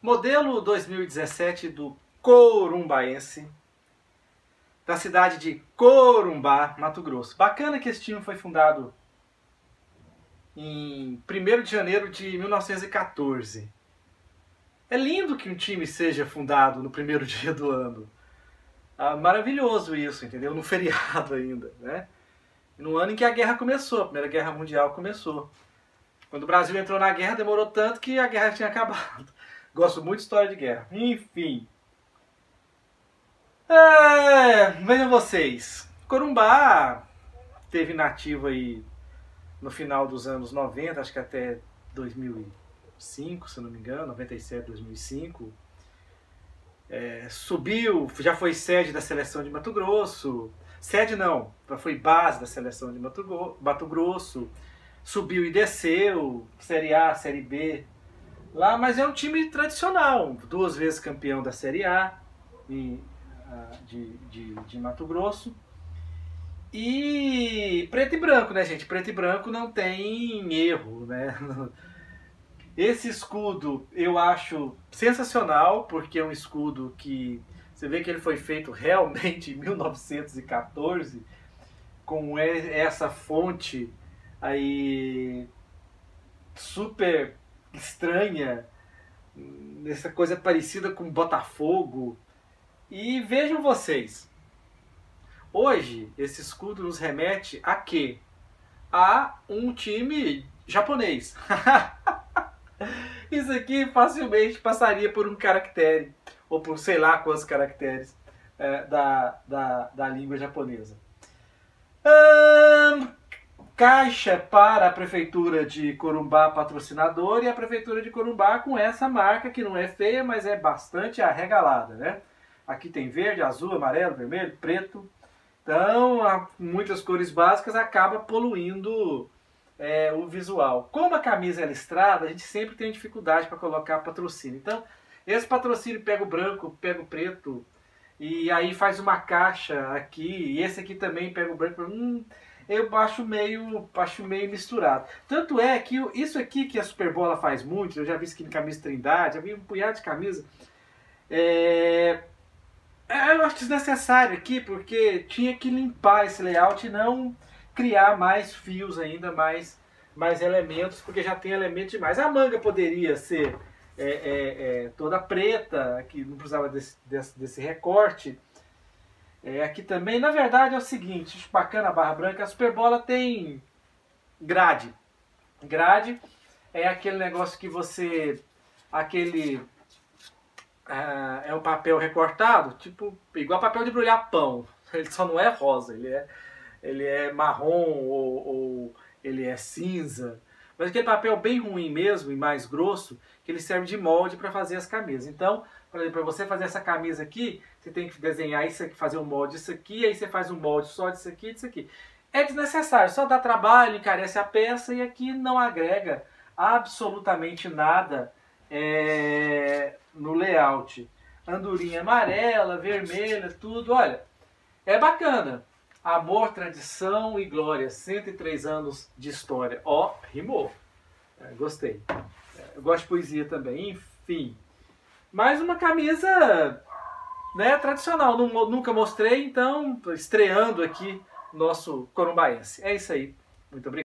Modelo 2017 do Corumbaense, da cidade de Corumbá, Mato Grosso. Bacana que esse time foi fundado em 1 de janeiro de 1914. É lindo que um time seja fundado no primeiro dia do ano. Ah, maravilhoso isso, entendeu? No feriado ainda, né? No ano em que a guerra começou, a Primeira Guerra Mundial começou. Quando o Brasil entrou na guerra, demorou tanto que a guerra tinha acabado. Gosto muito de história de guerra. Enfim. É, vejam vocês. Corumbá teve nativo aí no final dos anos 90, acho que até 2005, se não me engano, 97, 2005. É, subiu, já foi sede da seleção de Mato Grosso. Sede não, foi base da seleção de Mato, Mato Grosso. Subiu e desceu, Série A, Série B, lá, mas é um time tradicional, duas vezes campeão da Série A de, de, de Mato Grosso. E preto e branco, né, gente? Preto e branco não tem erro, né? Esse escudo eu acho sensacional, porque é um escudo que você vê que ele foi feito realmente em 1914, com essa fonte aí super estranha, essa coisa parecida com Botafogo. E vejam vocês, hoje esse escudo nos remete a quê? A um time japonês. Isso aqui facilmente passaria por um caractere, ou por sei lá quantos caracteres é, da, da, da língua japonesa. Hum, caixa para a Prefeitura de Corumbá patrocinador e a Prefeitura de Corumbá com essa marca que não é feia, mas é bastante arregalada, né? Aqui tem verde, azul, amarelo, vermelho, preto. Então, muitas cores básicas acaba poluindo é, o visual. Como a camisa é listrada, a gente sempre tem dificuldade para colocar patrocínio. Então, esse patrocínio pega o branco, pega o preto, e aí faz uma caixa aqui, e esse aqui também pega o branco. Hum, eu acho meio, acho meio misturado. Tanto é que isso aqui que a Superbola faz muito, eu já vi isso aqui em camisa Trindade, já vi um punhado de camisa. É, é, eu acho desnecessário aqui, porque tinha que limpar esse layout e não criar mais fios ainda, mais, mais elementos, porque já tem elementos demais. A manga poderia ser é, é, é, toda preta, que não precisava desse, desse, desse recorte. É, aqui também, na verdade, é o seguinte, bacana a barra branca, a Superbola tem grade. Grade é aquele negócio que você, aquele, uh, é o papel recortado, tipo, igual papel de embrulhar pão. Ele só não é rosa, ele é, ele é marrom ou, ou ele é cinza. Mas aquele papel bem ruim mesmo e mais grosso, que ele serve de molde para fazer as camisas. Então, por exemplo, para você fazer essa camisa aqui, você tem que desenhar isso aqui, fazer um molde disso aqui, aí você faz um molde só disso aqui e disso aqui. É desnecessário, só dá trabalho, encarece a peça e aqui não agrega absolutamente nada é, no layout. Andorinha amarela, vermelha, tudo, olha, é bacana. Amor, tradição e glória, 103 anos de história. Ó, rimou. É, gostei. É, eu gosto de poesia também, enfim. Mais uma camisa né, tradicional. Nunca mostrei, então estreando aqui nosso corumbaense. É isso aí. Muito obrigado.